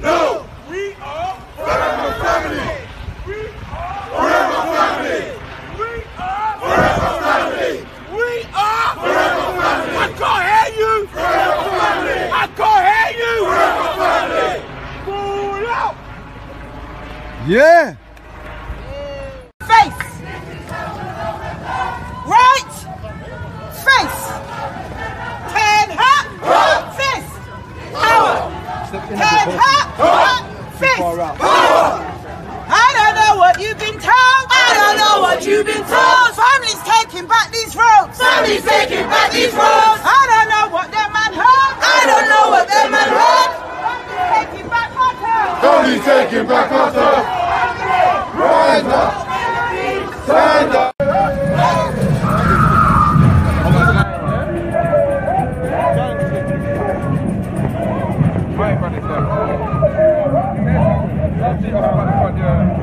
No. We are Forever family. we are Forever family. we are Forever family. we are Forever family. I can't hear you. Forever family. I can't hear you. Forever family. Pull out. Yeah. Hand up. Fist. I don't know what you've been told. I don't know what you've been told. Families taking back these roads. Families taking back these roads. I don't know what that man heard. I don't know what that man heard. Families taking back my town. Don't taking back our turf. Rise up. Stand up. Right, buddy, sir. Seigneur.